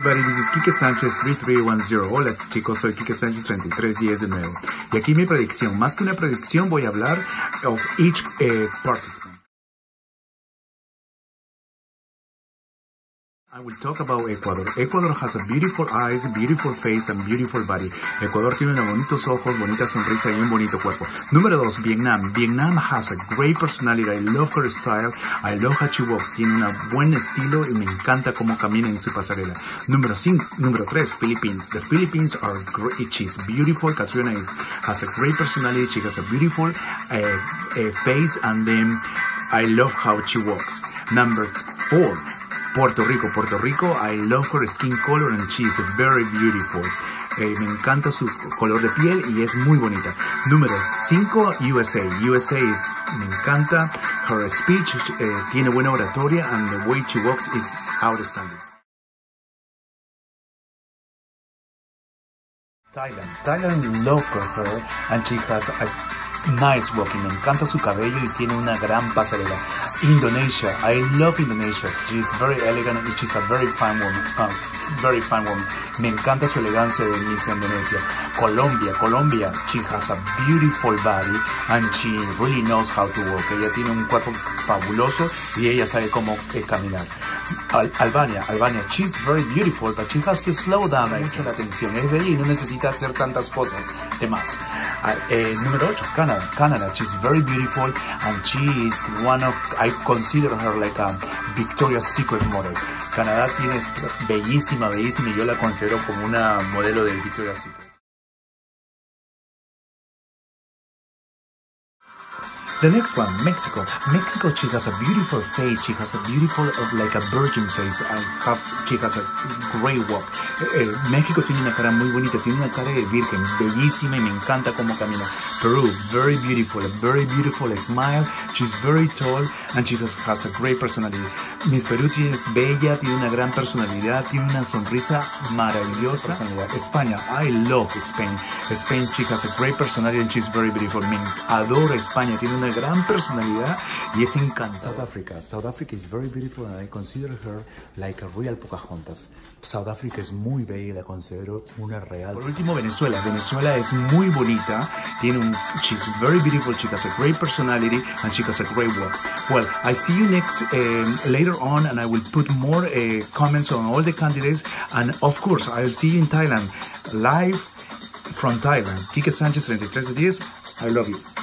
This is Kike Sánchez 3310. Hola chicos, soy Kike Sánchez 3310 de nuevo. Y aquí mi predicción. Más que una predicción, voy a hablar of each eh, participant. I will talk about Ecuador. Ecuador has a beautiful eyes, beautiful face, and beautiful body. Ecuador tiene unos bonitos ojos, bonita sonrisa y un bonito cuerpo. Número dos, Vietnam. Vietnam has a great personality. I love her style. I love how she walks. Tiene un buen estilo y me encanta cómo camina en su pasarela. Número cinco, número tres, Philippines. The Philippines are great. She's beautiful. Katrina is, has a great personality. She has a beautiful uh, uh, face, and then I love how she walks. Number four. Puerto Rico. Puerto Rico, I love her skin color and she is very beautiful. Eh, me encanta su color de piel y es muy bonita. Número 5, USA. USA is, me encanta. Her speech eh, tiene buena oratoria and the way she walks is outstanding. Thailand. Thailand love her and she has a nice walking. Me encanta su cabello y tiene una gran pasarela. Indonesia. I love Indonesia. She's very elegant and she's a very fine woman. Uh, very fine woman. Me encanta su elegancia de Miss Indonesia. Colombia. Colombia. She has a beautiful body and she really knows how to walk. Ella tiene un cuerpo fabuloso y ella sabe cómo caminar. Al Albania, Albania, she's very beautiful, but she has to slow down mucho la atención. Es bella y no necesita hacer tantas cosas de más. Uh, eh, número 8, Canada. Canada, she's very beautiful and she is one of, I consider her like a Victoria's Secret model. Canadá tiene bellísima, bellísima y yo la considero como una modelo de Victoria's Secret. The next one, Mexico. Mexico, she has a beautiful face. She has a beautiful, like a virgin face. I have, she has a great walk. Eh, eh, México tiene una cara muy bonita. Tiene una cara de virgen, bellísima y me encanta cómo camina. Perú, very beautiful, a very beautiful smile. She's very tall and she has, a great personality. Miss Perú es bella, tiene una gran personalidad, tiene una sonrisa maravillosa. España, I love Spain. Spain, she has a great personality and she's very beautiful. Me adoro España, tiene una gran personalidad y es encantadora. South Africa. South Africa is very beautiful and I consider her like a real Pocahontas. South Africa muy bella y la considero una real. Por último, Venezuela. Venezuela es muy bonita. Tiene un, she's very beautiful. She has a great personality and she has a great work. Well, I see you next um, later on and I will put more uh, comments on all the candidates and of course I'll see you in Thailand live from Thailand. Kike Sanchez 3310. I love you.